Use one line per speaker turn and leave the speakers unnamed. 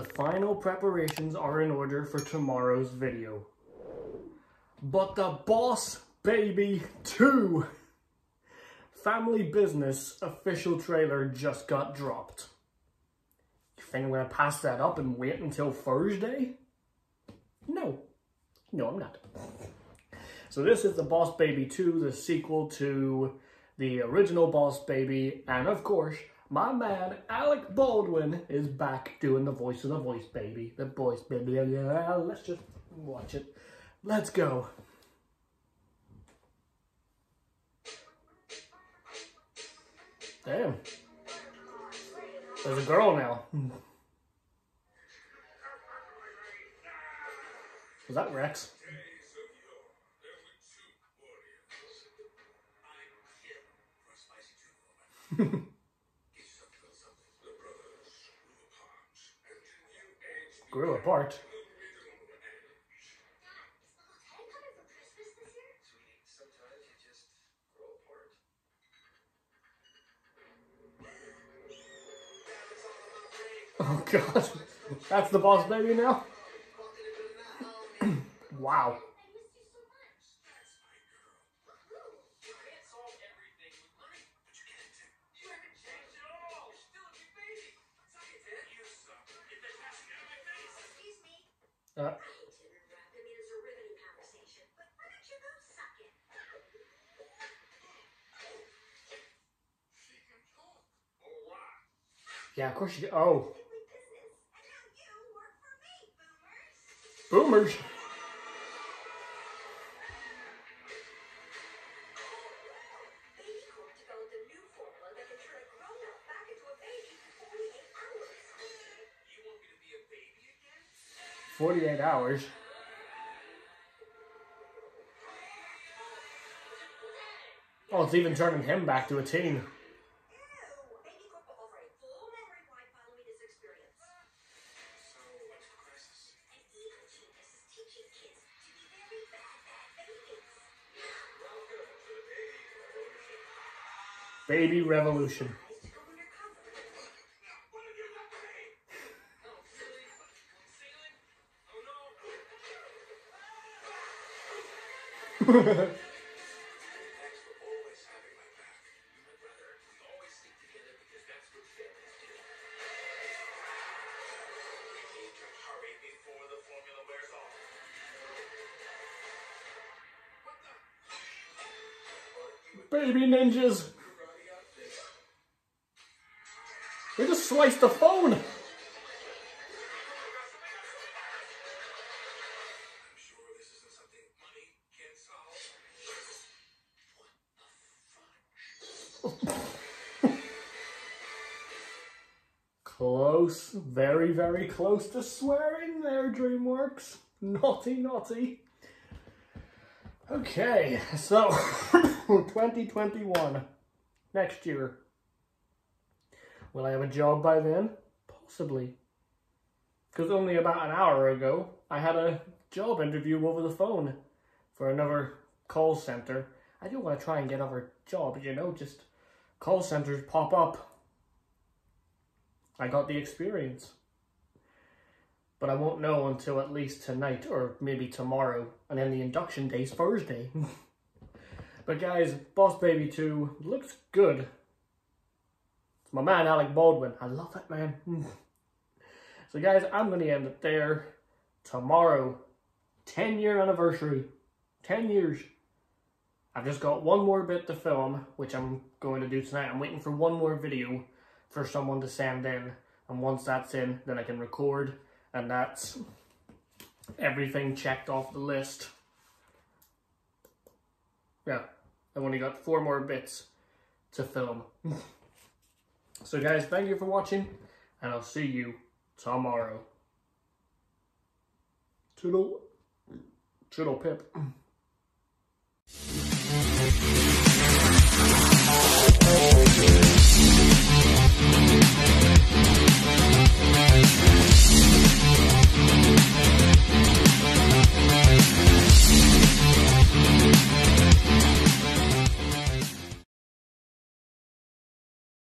final preparations are in order for tomorrow's video. But the Boss Baby 2 Family Business official trailer just got dropped. You think I'm going to pass that up and wait until Thursday? No. No, I'm not. So this is the Boss Baby 2, the sequel to the original Boss Baby, and of course, my man Alec Baldwin is back doing the voice of the voice baby. The voice baby. Let's just watch it. Let's go. Damn. There's a girl now. Was that Rex? Grew apart. Oh god, that's the boss baby now? wow. Uh, yeah, of course you do. Oh. Boomers. Forty-eight hours. Oh, it's even turning him back to a teen. Baby Revolution. Baby ninjas. They just sliced the phone. Close, very, very close to swearing there, DreamWorks. Naughty, naughty. Okay, so 2021, next year. Will I have a job by then? Possibly. Because only about an hour ago, I had a job interview over the phone for another call center. I do want to try and get other job, you know, just call centers pop up. I got the experience. But I won't know until at least tonight or maybe tomorrow. And then the induction day's Thursday. but guys, Boss Baby 2 looks good It's my man Alec Baldwin. I love that man. so guys, I'm going to end it there. Tomorrow, 10 year anniversary. 10 years. I've just got one more bit to film, which I'm going to do tonight. I'm waiting for one more video for someone to send in. And once that's in, then I can record. And that's everything checked off the list. Yeah, I've only got four more bits to film. So guys, thank you for watching, and I'll see you tomorrow. Toodle, toodle pip.